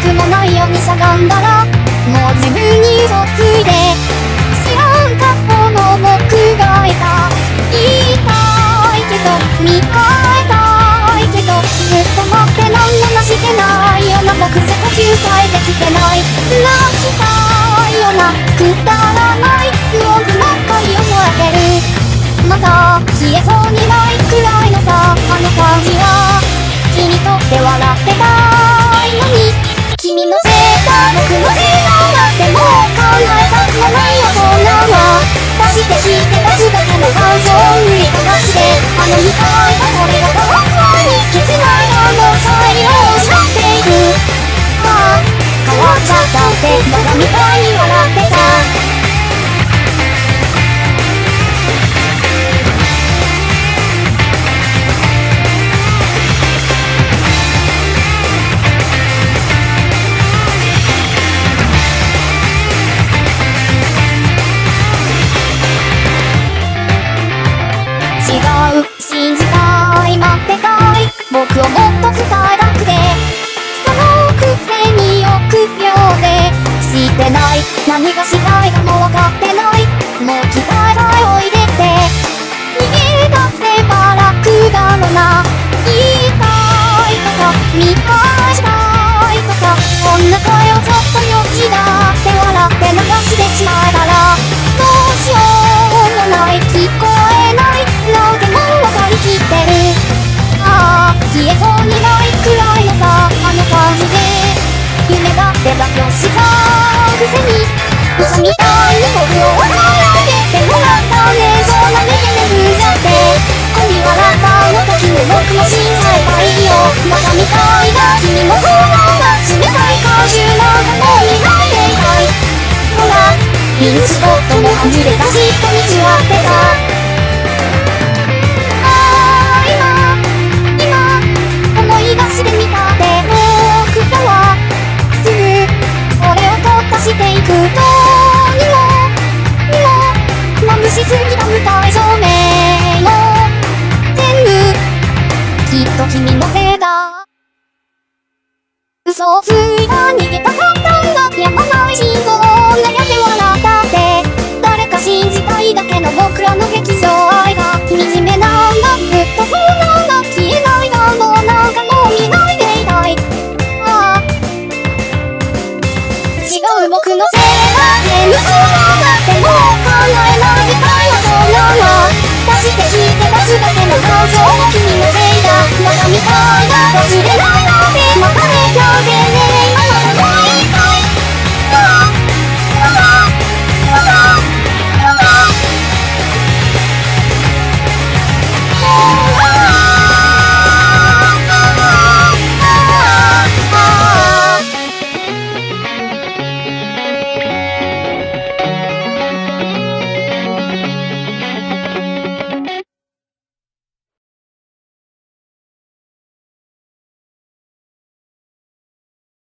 くもないようにしゃがんだらもう自分に嘘ついて知らんかこの僕がいた言いたいけど見返たいけどずっと待って何もなしてないような僕で呼吸さえできてない泣きたいようなくだらない文句ばっかり覚えてるまた消えそうにして引い。何がしたいかも分かってない。もう期待さえおいでって。逃げ出せば楽だろうな言いたいとか見返したいとかこんな声をちょっとよちだって笑って流してしまえばスポットも外れたしっと道はってさあー今今思い出してみたって僕らはすぐそれを突破していくどうにもにも眩しすぎた舞台照明も全部きっと君のせいだ。嘘をついた。逃げた。だけの僕らの劇場